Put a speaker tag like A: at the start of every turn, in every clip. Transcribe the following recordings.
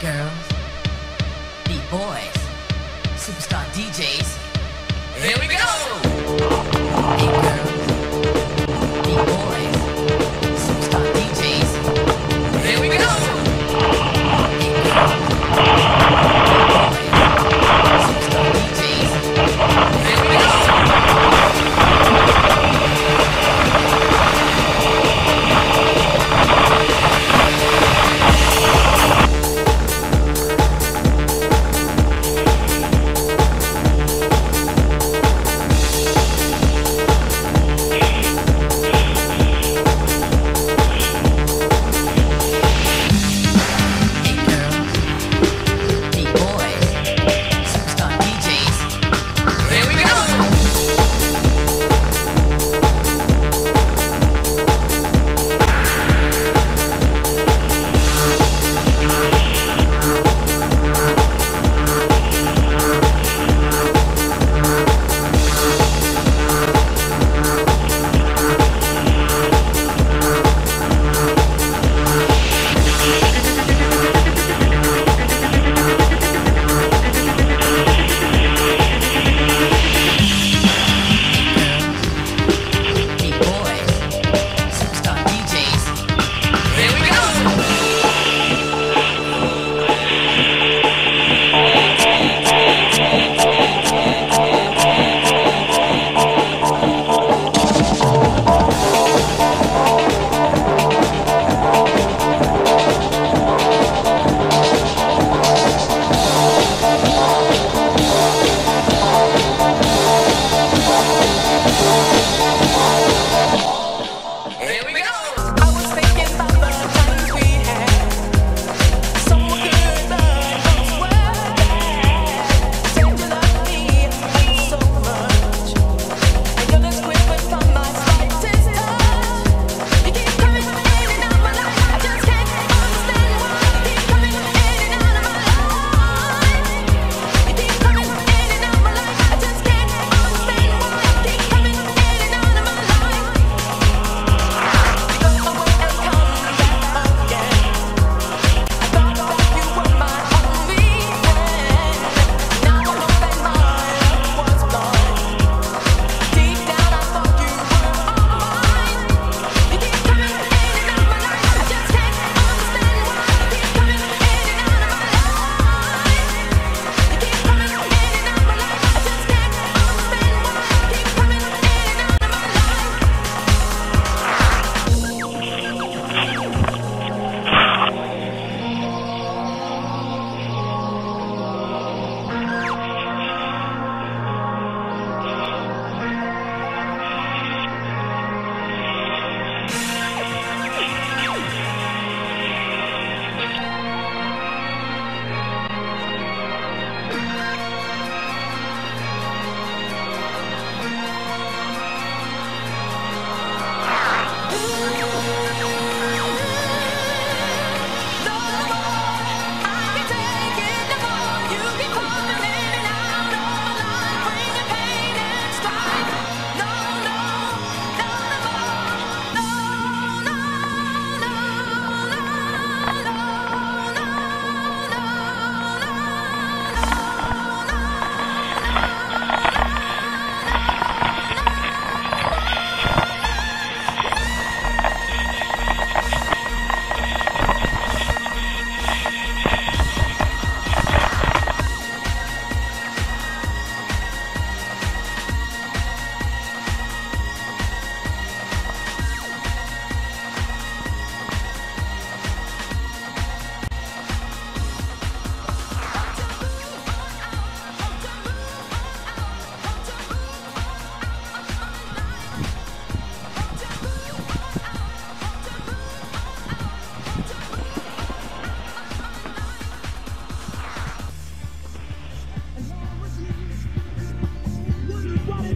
A: girls, beat boys, superstar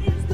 A: is